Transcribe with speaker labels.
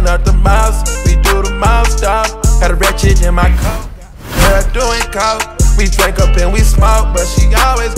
Speaker 1: taking up the miles. We do the miles, dog. Got a wretched in my car. We're doing coke. We drink up and we smoke, but she always